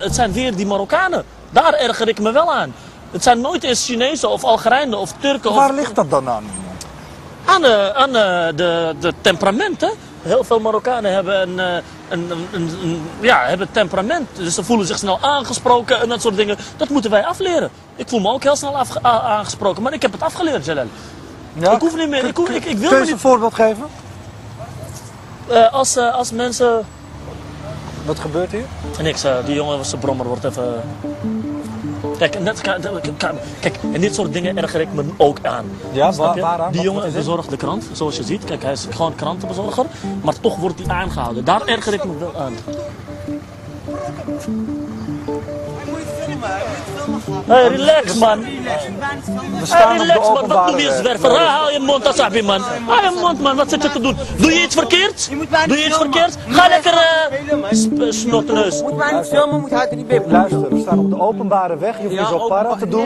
Het zijn weer die Marokkanen. Daar erger ik me wel aan. Het zijn nooit eens Chinezen of Algerijnen of Turken. Of, Waar ligt dat dan aan? aan, de, aan de, de, de temperament, hè? Heel veel Marokkanen hebben een, eh, een, een, een, een- ja, hebben temperament. Dus ze voelen zich snel aangesproken en dat soort dingen. Dat moeten wij afleren. Ik voel me ook heel snel afge- a- aangesproken, maar ik heb het afgeleerd, Jalal. Ja? Ik hoef niet meer. Ik, hoef, ik, ik wil Kun je eens een niet. voorbeeld geven? eh, als, eh, als mensen. Wat gebeurt hier? Niks, eh, die jongen, zijn brommer wordt even. Kijk, net, kijk, en dit soort dingen erger ik me ook aan. Ja, waar, waaraan? Die jongen bezorgt de krant, zoals je ziet. Kijk, hij is gewoon krantenbezorger. Maar toch wordt hij aangehouden. Daar erger ik me wel aan. Hey, relax man. We Hey, staan op de relax man, wat doe je zwerver? Ah, Haal je mond, Asabi man. Haal je mond man, wat zit je te doen? Doe je iets verkeerds? Doe je iets verkeerds? Ga lekker eh snotneus. Moet mij niet filmen, moet hij er niet bij Luister, we staan op de openbare weg. Je hoeft niet zo para te doen.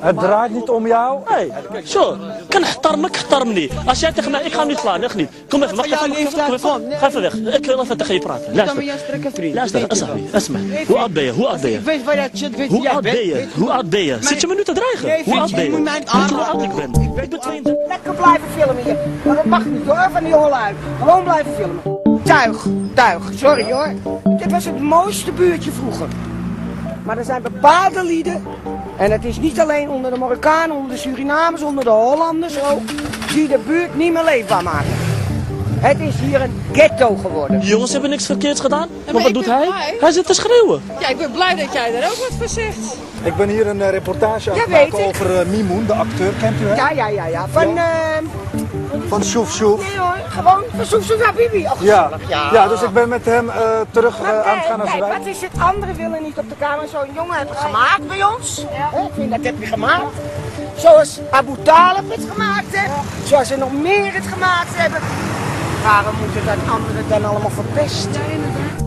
Het draait niet om jou. Hey, zo, kan ihtarmek, ihtarmni. Als jij tegen mij, ik ga niet slaan, echt niet. Kom even, wacht even. Ga even weg. Ik wil even tegen je praten. Luister, luister, Asma. Hoe oud ben je? Hoe oud ben je? Ik weet waar dat shit, weet wie Hoe oud ben je? Hoe oud ben je? Zit je me nu te dreigen? Hoe oud ben je Weet niet je hoe oud ik ben? Ik ben 22. Lekker blijven filmen hier. Maar dat mag niet hoor, van die holuik. Gewoon blijven filmen. Tuig, tuig. Sorry hoor. Dit was het mooiste buurtje vroeger. Maar er zijn bepaalde lieden, en het is niet alleen onder de Marokkanen, onder de Surinamers, onder de Hollanders ook, die de buurt niet meer leefbaar maken. Het is hier een ghetto geworden. Die jongens hebben niks verkeerds gedaan. Maar maar wat doet hij? blij. Hij zit te schreeuwen. Ja, ik ben blij dat jij daar ook wat van zegt. Ik ben hier een eh, reportage aan Ja, het maken over Mimoen, de acteur. Kent u hem? Ja, ja, ja, ja. Van, eh Van Shoef Shoef. nee hoor, gewoon van Soef Soef Habibi. Oh, Ja. gezellig, ja. ja, dus ik ben met hem eh, terug eh, aan het gaan naar zijn wat is het? Anderen willen niet op de kamer zo'n jongen hebben gemaakt bij ons. Ik vind dat heb je gemaakt. Zoals Abu Talib het gemaakt heeft. Zoals er nog meer het gemaakt hebben. Waarom moeten dan anderen dan allemaal verpesten?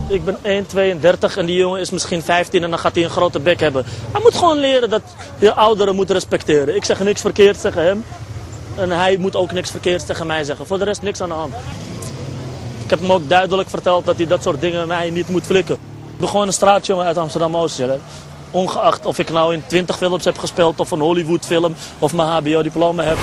Ik ben 1,32 en die jongen is misschien 15 en dan gaat hij een grote bek hebben. Hij moet gewoon leren dat je ouderen moet respecteren. Ik zeg niks verkeerd tegen hem. En hij moet ook niks verkeerds tegen mij zeggen. Voor de rest niks aan de hand. Ik heb hem ook duidelijk verteld dat hij dat soort dingen mij niet moet flikken. Ik ben gewoon een straatjongen uit Amsterdam-Oost. Ongeacht of ik nou in 20 films heb gespeeld of een Hollywood film of mijn HBO-diploma heb.